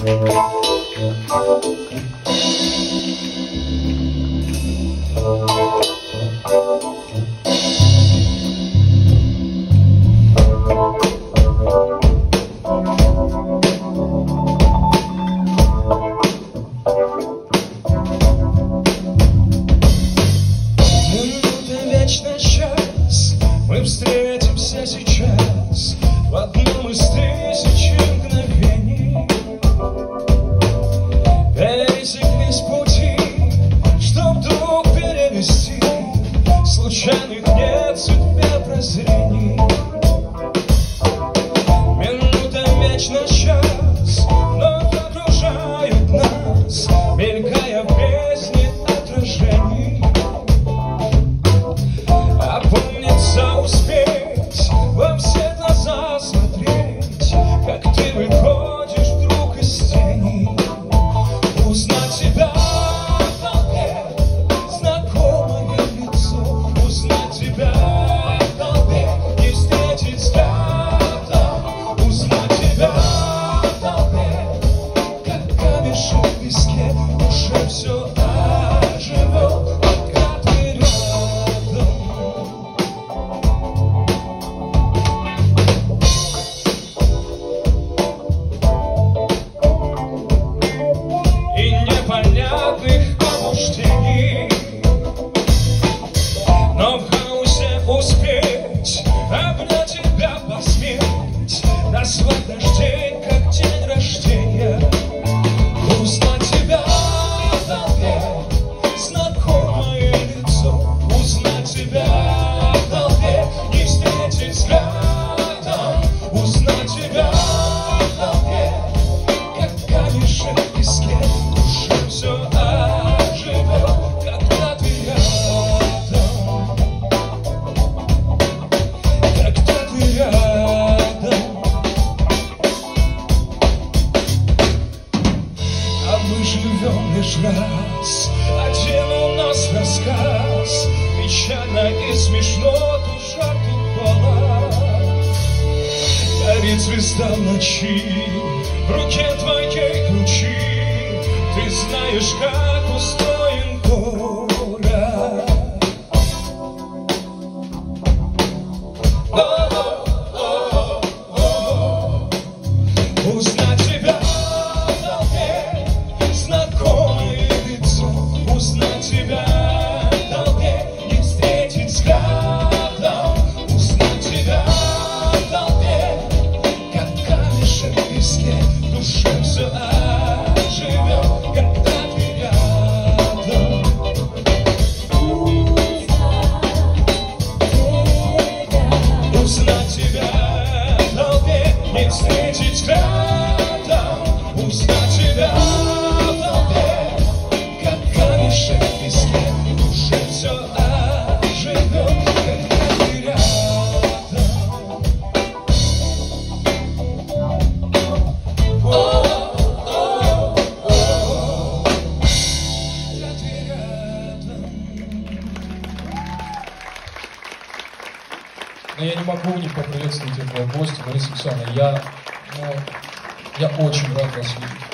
Música Слагая песни отражений. Опомниться успеть Во все глаза смотреть Как ты выходишь вдруг из тени. Узнать тебя тебя не встретить взглядом, узнать тебя как камешек в песке, все оживет, когда ты рядом, когда ты рядом. А мы живем лишь раз, а один у нас рассказ рано и смешно душа упала. Горит звезда в ночи, в руке твоей ключи, ты знаешь, как устроить. It's magic. time. но я не могу не поприветствовать этого гостя, Бориса Александровна. Я, ну, я очень рад вас видеть.